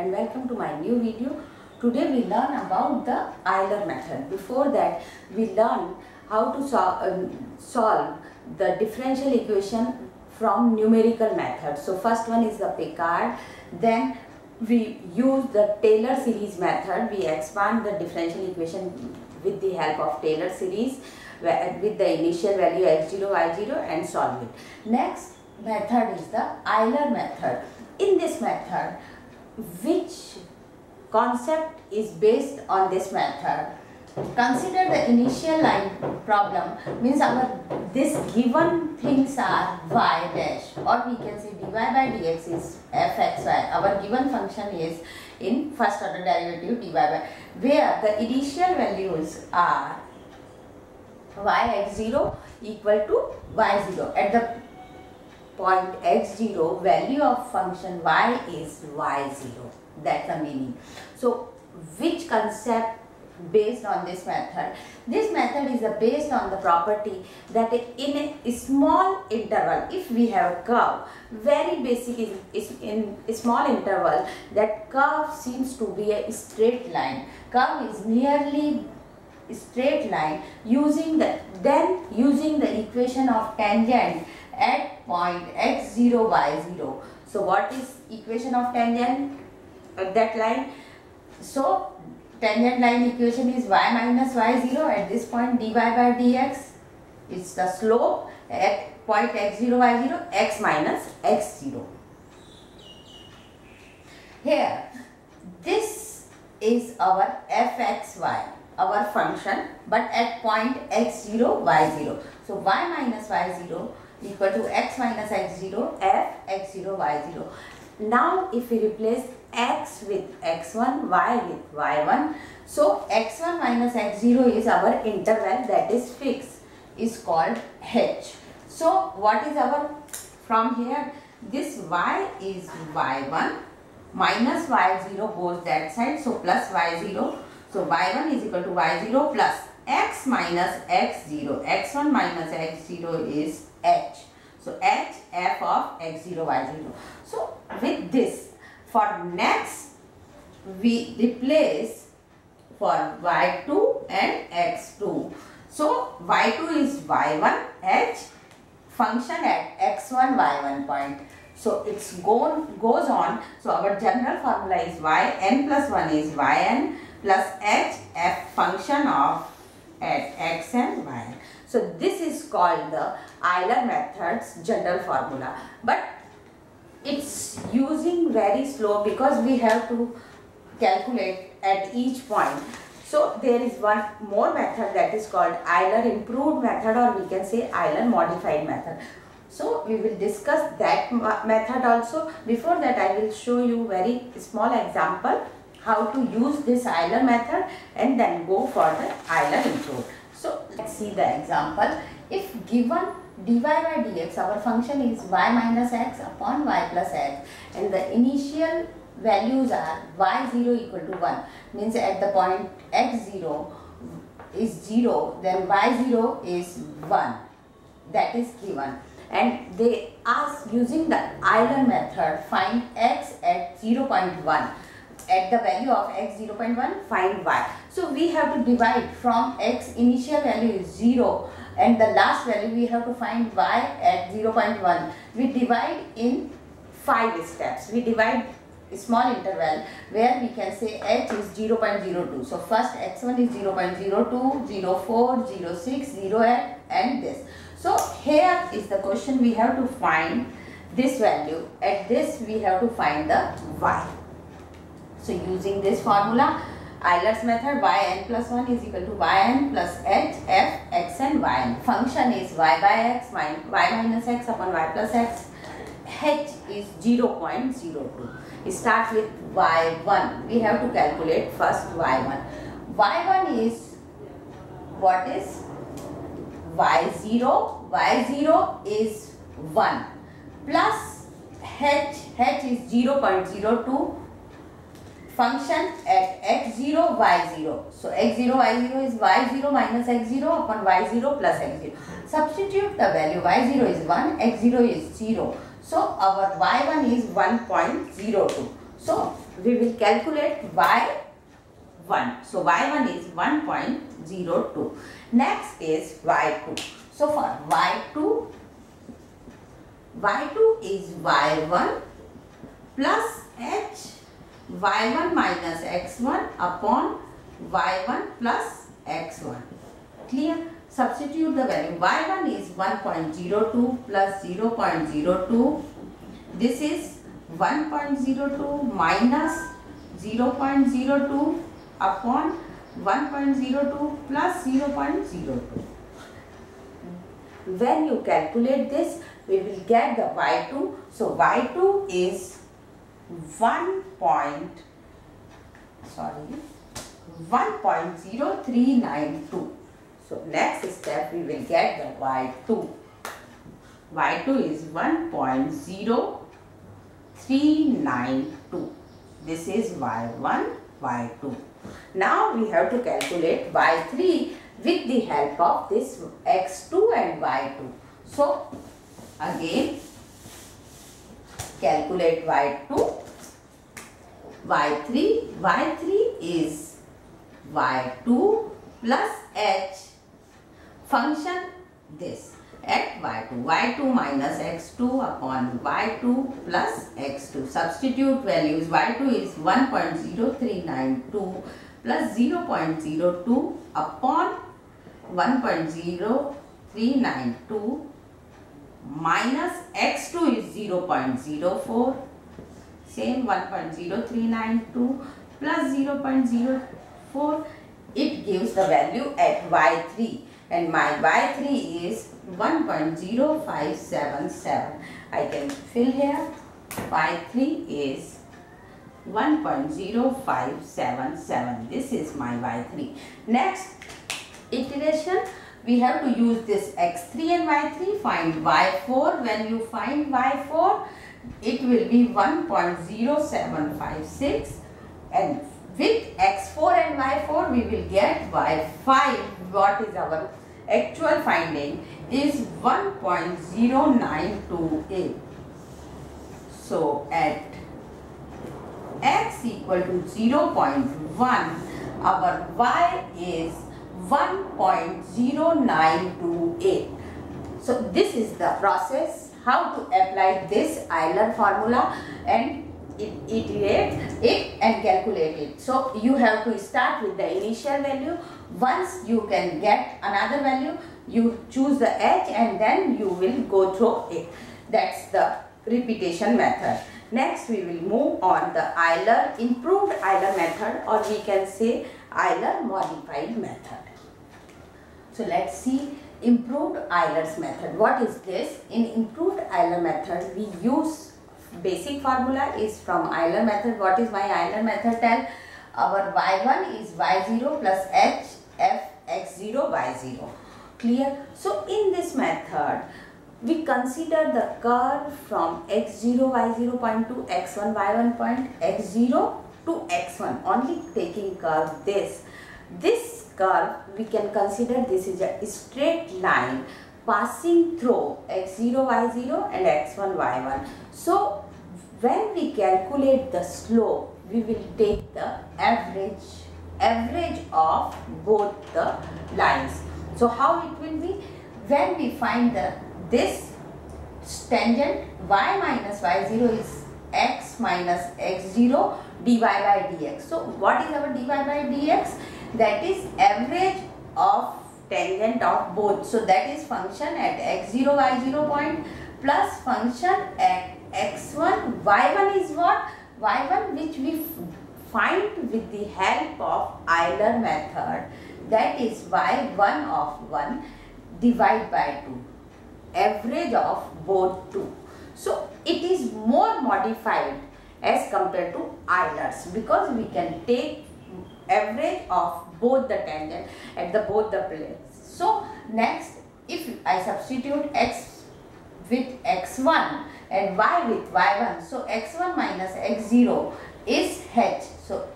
and welcome to my new video. Today we learn about the Euler method. Before that we learn how to um, solve the differential equation from numerical method. So first one is the Picard, then we use the Taylor series method. We expand the differential equation with the help of Taylor series with the initial value x0, y0 and solve it. Next method is the Euler method. In this method, which concept is based on this method? Consider the initial line problem means our this given things are y dash or we can say dy by dx is fxy. Our given function is in first order derivative dy by where the initial values are y x0 equal to y0 at the point x0 value of function y is y0 that's the meaning. So which concept based on this method? This method is based on the property that in a small interval if we have a curve very basic is, in a small interval that curve seems to be a straight line. Curve is nearly straight line using the then using the equation of tangent at point x0 y0 so what is equation of tangent at that line? So tangent line equation is y minus y0 at this point dy by dx it's the slope. At point x0 y0 x minus x0 here this is our fxy our function but at point x0 y0 so y minus y0 equal to x minus x0 f x0 y0 now if we replace x with x1 y with y1 so x1 minus x0 is our interval that is fixed is called h. So what is our from here this y is y1 minus y0 goes that side so plus y0 so y1 is equal to y0 plus x minus x0. x1 minus x0 is h. So h f of x0 y0. So with this for next we replace for y2 and x2. So y2 is y1 h function at x1 y1 point. So it's gone goes on. So our general formula is y n plus 1 is yn plus h f function of at x and y. So this is called the Euler method's general formula. But it's using very slow because we have to calculate at each point. So there is one more method that is called Euler improved method or we can say Euler modified method. So we will discuss that method also. Before that I will show you very small example how to use this Euler method and then go for the Euler improved. So let's see the example. If given dy by dx our function is y minus x upon y plus x. And the initial values are y0 equal to 1 means at the point x0 is 0 then y0 is 1 that is given. And they ask using the Euler method find x at 0.1 at the value of x 0.1 find y. So we have to divide from x initial value is 0 and the last value we have to find y at 0.1. We divide in 5 steps. We divide small interval where we can say h is 0.02. So first x1 is 0.02, 04, 06, 08 and this. So here is the question we have to find this value. At this we have to find the y. So using this formula, Euler's method yn plus 1 is equal to yn plus h f x and yn. Function is y by x y minus x upon y plus x. h is 0 0.02. We start with y1. We have to calculate first y1. y1 is what is y0. y0 is 1 plus h. h is 0 0.02 function at x0, y0. So x0, y0 is y0 minus x0 upon y0 plus x0. Substitute the value y0 is 1, x0 is 0. So our y1 is 1.02. So we will calculate y1. So y1 is 1.02. Next is y2. So for y2, y2 is y1 plus h y1 minus x1 upon y1 plus x1. Clear? Substitute the value. y1 is 1.02 plus 0.02. This is 1.02 minus 0.02 upon 1.02 plus 0.02. When you calculate this, we will get the y2. So y2 is 1 point, sorry, 1.0392. So next step we will get the y2. y2 is 1.0392. This is y1, y2. Now we have to calculate y3 with the help of this x2 and y2. So again calculate y2 y3 y3 is y2 plus h. Function this. At y2 y2 minus x2 upon y2 plus x2 substitute values y2 is 1.0392 plus 0.02 upon 1.0392 minus x2 is 0.04 same 1.0392 plus 0.04 it gives the value at y3 and my y3 is 1.0577 I can fill here. Y3 is 1.0577 this is my y3 next iteration we have to use this x3 and y3 find y4 when you find y4 it will be 1.0756 and with x4 and y4 we will get y5 what is our actual finding? Is 1.0928 so at x equal to 0.1 our y is 1.0928 so this is the process how to apply this Euler formula and iterate it and calculate it. So you have to start with the initial value. Once you can get another value, you choose the h and then you will go through it. That's the repetition method. Next we will move on the Euler improved Euler method or we can say Euler modified method. So let's see improved Euler's method. What is this? In improved Euler method, we use basic formula is from Euler method. What is my Euler method tell? Our y1 is y0 plus h f x0 y0. Clear? So in this method, we consider the curve from x0 y0 point to x1 y1 point x0 to x1 only taking curve this. This curve, we can consider this is a straight line passing through x0, y0 and x1, y1. So, when we calculate the slope, we will take the average, average of both the lines. So, how it will be? When we find the this tangent y minus y0 is x minus x0 dy by dx. So, what is our dy by dx? That is average of tangent of both. So that is function at x0 y0 point plus function at x1 y1 is what? y1 which we find with the help of Euler method that is y1 of 1 divide by 2 average of both two. So it is more modified as compared to Euler's because we can take average of both the tangent at the both the planes. So next if I substitute x with x1 and y with y1 so x1 minus x0 is h so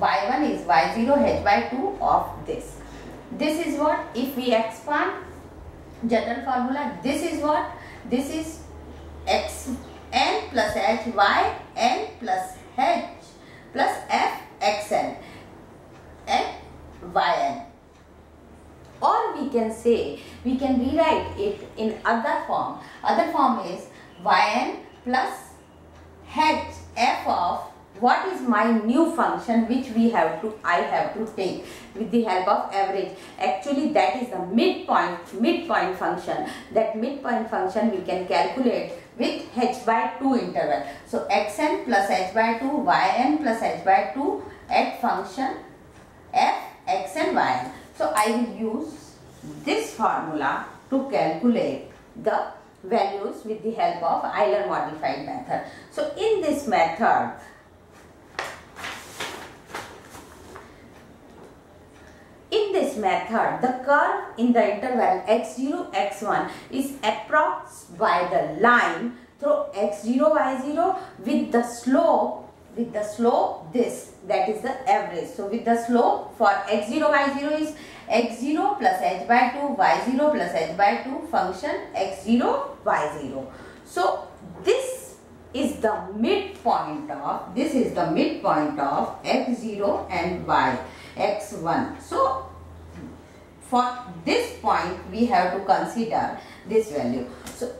y1 is y0 h by 2 of this. This is what if we expand general formula this is what this is x n plus h y n plus h can say, we can rewrite it in other form. Other form is yn plus h f of what is my new function which we have to I have to take with the help of average. Actually that is the midpoint midpoint function. That midpoint function we can calculate with h by 2 interval. So xn plus h by 2 yn plus h by 2 at function f x and y. So I will use this formula to calculate the values with the help of Euler modified method. So in this method In this method, the curve in the interval x0, x1 is approached by the line through x0, y0 with the slope with the slope this that is the average. So with the slope for x0, y0 is x0 plus h by 2, y0 plus h by 2 function x0, y0. So this is the midpoint of this is the midpoint of x0 and y x1. So, for this point we have to consider this value. So,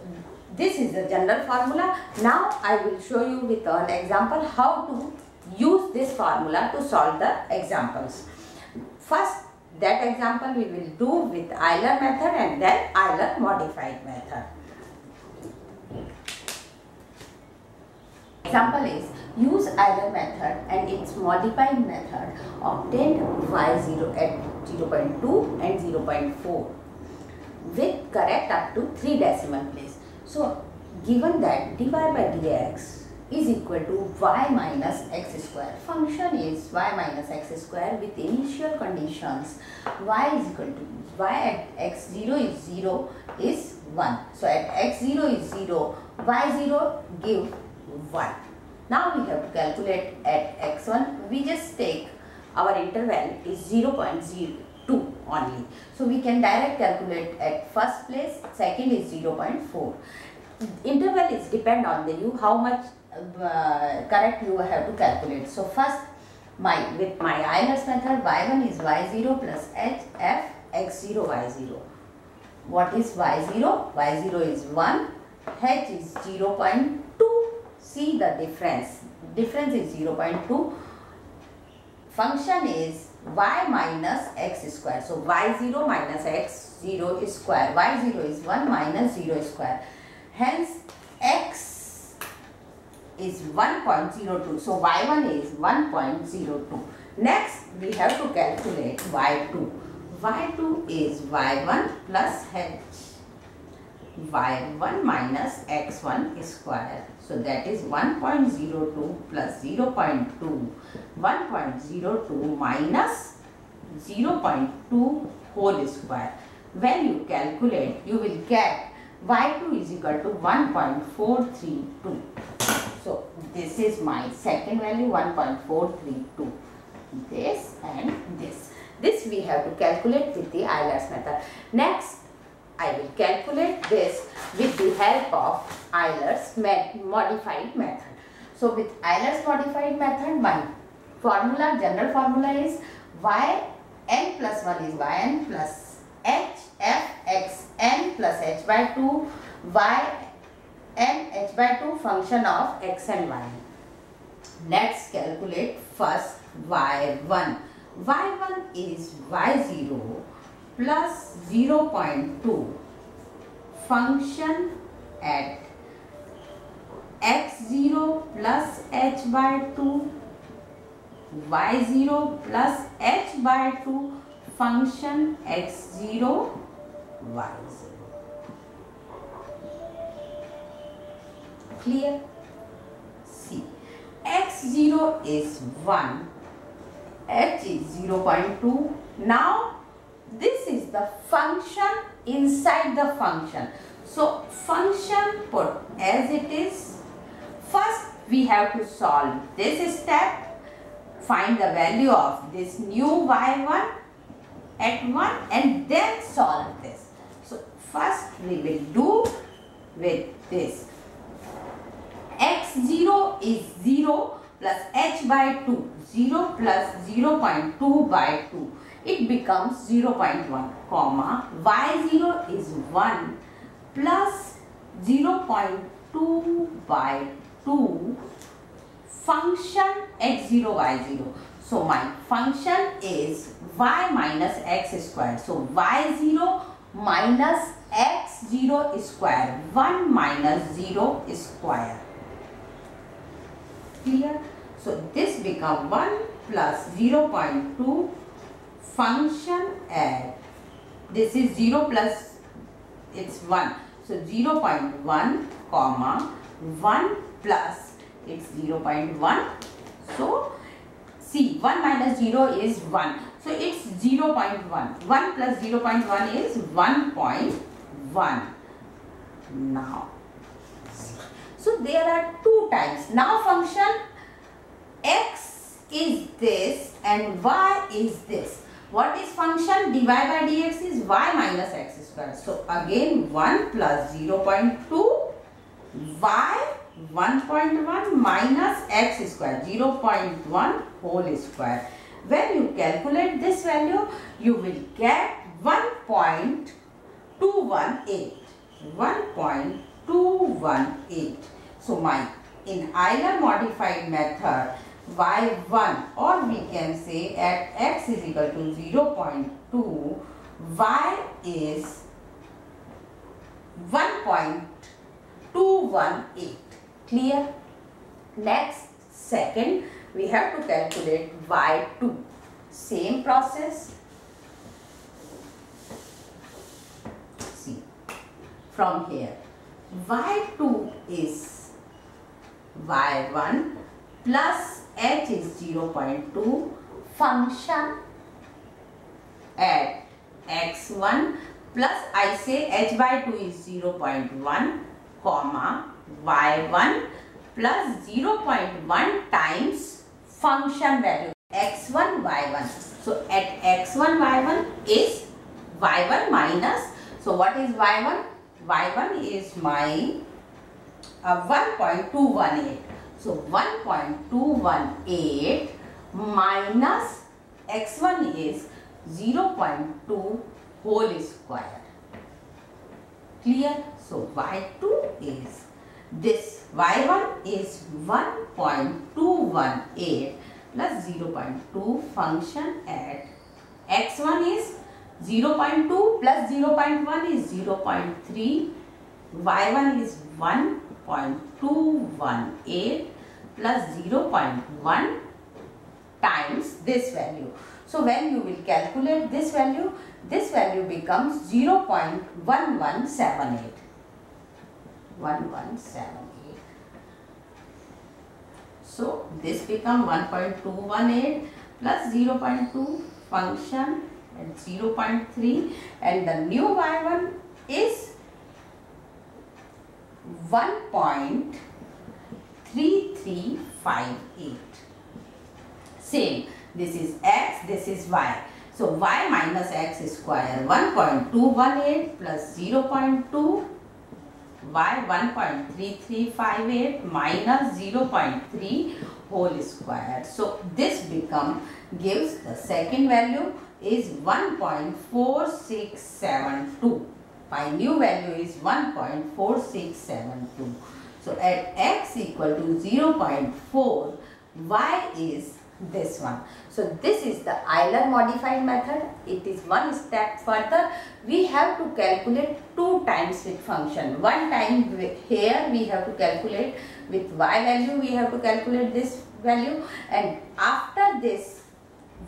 this is the general formula. Now, I will show you with an example how to use this formula to solve the examples. First, that example we will do with Euler method and then Euler modified method. Example is use Euler method and its modified method obtained y0 at 0.2 and 0.4 with correct up to 3 decimal place. So given that dy by dx is equal to y minus x square. Function is y minus x square with initial conditions y is equal to y at x0 is 0 is 1. So at x0 is 0, y0 give 1. Now we have to calculate at x1. We just take our interval is 0.02 only. So we can direct calculate at first place, second is 0.4. Interval is depend on the you how much uh, correct you have to calculate. So first my with my Euler's method y1 is y0 plus h f x0 y0. What is y0? y0 is 1, h is 0.2 see the difference. Difference is 0.2. Function is y minus x square. So y0 minus x0 is square. y0 is 1 minus 0 square. Hence x is 1.02. So y1 is 1.02. Next we have to calculate y2. y2 is y1 plus h y1 minus x1 square. So that is 1.02 plus 0 0.2, 1.02 minus 0 0.2 whole square. When you calculate, you will get y2 is equal to 1.432. So this is my second value 1.432. This and this. This we have to calculate with the Euler's method. Next I will calculate this with the help of Euler's modified method. So with Euler's modified method, my formula, general formula is y n plus 1 is y n plus h f x n plus h by 2 y n h by 2 function of x and y. Let's calculate first y1. y1 is y0 plus 0.2 function at x0 plus h by 2 y0 plus h by 2 function x0 y0 clear see x0 is 1 h is 0.2 now this is the function inside the function. So function put as it is. First we have to solve this step. Find the value of this new y1 at 1 and then solve this. So first we will do with this. x0 is 0 plus h by 2. 0 plus 0 0.2 by 2 it becomes 0.1 comma y0 is 1 plus 0.2 by 2 function x0 y0 so my function is y minus x square so y0 minus x0 square 1 minus 0 square clear? So this become 1 plus 0.2 function at this is 0 plus it's 1 so 0 0.1 comma 1 plus it's 0 0.1 so see 1 minus 0 is 1 so it's 0 0.1 1 plus 0 0.1 is 1.1 now so there are two types. Now function x is this and y is this. What is function? Dy by dx is y minus x square. So again 1 plus 0 0.2 y 1.1 minus x square 0 0.1 whole square. When you calculate this value you will get 1.218 1.218. So my in Euler modified method y1 or we can say at x is equal to 0 0.2 y is 1.218 clear? Next second we have to calculate y2 same process? See from here. Y2 is y1 plus h is 0.2 function at x1 plus I say h by 2 is 0.1 comma y1 plus 0.1 times function value x1 y1 so at x1 y1 is y1 minus so what is y1 y1 is my uh, 1.218 so 1.218 minus x1 is 0.2 whole square. Clear? So y2 is this y1 is 1.218 plus 0.2 function at x1 is 0.2 plus 0.1 is 0.3 y1 is 1.218 plus 0.1 times this value. So when you will calculate this value, this value becomes 0.1178. 1178. So this become 1.218 plus 0.2 function at 0.3 and the new y1 is 1.3358. Same, this is x, this is y. So y minus x square 1.218 plus 0 0.2 y 1.3358 minus 0.3 whole square. So this become gives the second value is 1.4672 my new value is 1.4672. So at x equal to 0.4, y is this one. So this is the Euler modified method. It is one step further. We have to calculate two times with function. One time here we have to calculate with y value we have to calculate this value and after this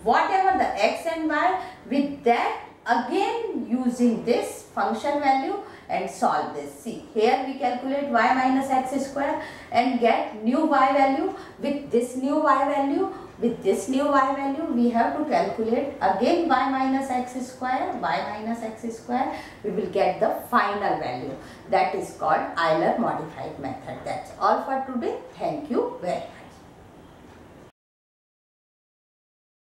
whatever the x and y with that again using this function value and solve this. See here we calculate y minus x square and get new y value with this new y value with this new y value we have to calculate again y minus x square y minus x square we will get the final value that is called Euler modified method. That's all for today. Thank you very much.